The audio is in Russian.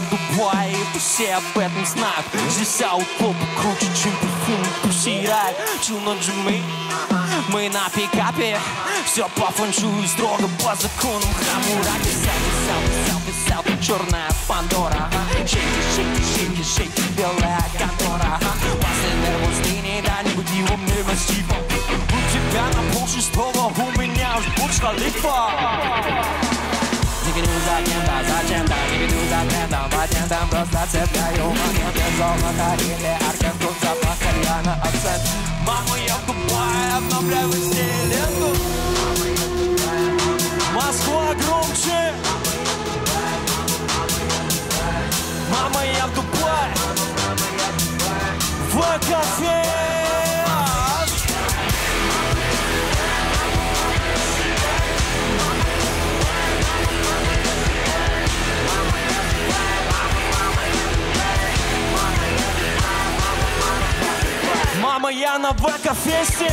Мама, я в Дубае, и все об этом знают Здесь аутлопы круче, чем парфюм Пусси рай, чил на джими Мы на пикапе, все по фэншую Строго по законам. Хамураги Селфи, селфи, селфи, селфи Черная Пандора. Шейки, шейки, шейки, шейки Белая контора. После нервов с линией Да не буди во мне У тебя на полшестого У меня уж Бурдж Халифа Дикину зачем-то, зачем-то, дикину зачем-то Патентом просто цепляю монеты Золото или запах кальяна, акцент. Мама, я Дубае, обновляю ленту Москва громче. Мама, я в Дубае В кафе я на ВК-фесте